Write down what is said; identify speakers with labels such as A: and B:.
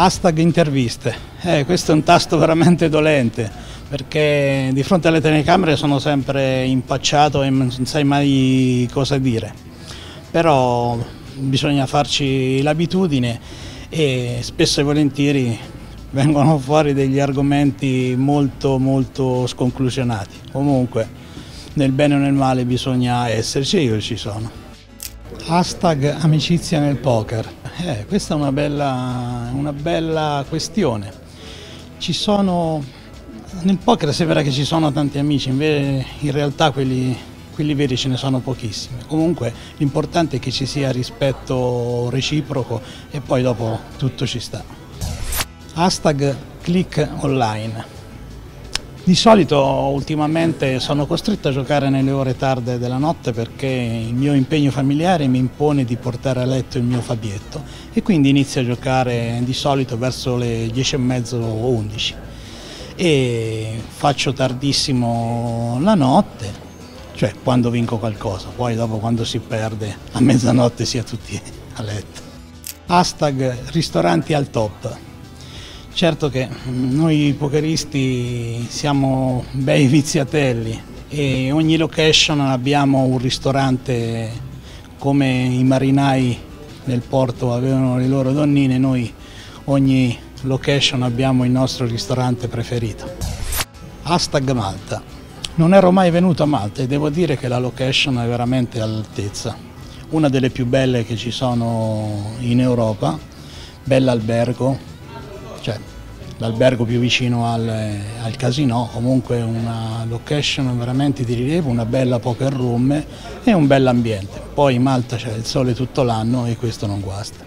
A: Hashtag interviste, eh, questo è un tasto veramente dolente perché di fronte alle telecamere sono sempre impacciato e non sai mai cosa dire, però bisogna farci l'abitudine e spesso e volentieri vengono fuori degli argomenti molto molto sconclusionati. Comunque nel bene o nel male bisogna esserci, io ci sono. Hashtag amicizia nel poker. Eh, questa è una bella, una bella questione. Sono, nel poker sembra che ci sono tanti amici, invece in realtà quelli, quelli veri ce ne sono pochissimi. Comunque l'importante è che ci sia rispetto reciproco e poi dopo tutto ci sta. Hashtag click online. Di solito ultimamente sono costretto a giocare nelle ore tarde della notte perché il mio impegno familiare mi impone di portare a letto il mio Fabietto e quindi inizio a giocare di solito verso le 10 e mezzo o 11 e faccio tardissimo la notte, cioè quando vinco qualcosa, poi dopo quando si perde a mezzanotte si è tutti a letto. Hashtag ristoranti al top. Certo che noi pokeristi siamo bei viziatelli e ogni location abbiamo un ristorante come i marinai nel porto avevano le loro donnine, noi ogni location abbiamo il nostro ristorante preferito. Hashtag Malta. Non ero mai venuto a Malta e devo dire che la location è veramente all'altezza. Una delle più belle che ci sono in Europa, bell'albergo, cioè l'albergo più vicino al, al casino, comunque una location veramente di rilievo, una bella poker room e un bell'ambiente. Poi in Malta c'è il sole tutto l'anno e questo non guasta.